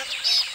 Williams.